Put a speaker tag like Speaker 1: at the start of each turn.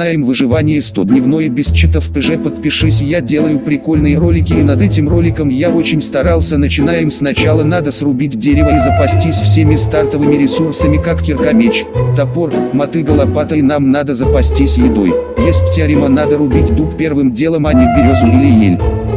Speaker 1: Начинаем выживание 100-дневное без читов ПЖ подпишись я делаю прикольные ролики и над этим роликом я очень старался начинаем сначала надо срубить дерево и запастись всеми стартовыми ресурсами как кирка меч, топор, мотыга лопата и нам надо запастись едой, есть теорема надо рубить дуб первым делом а не березу или ель.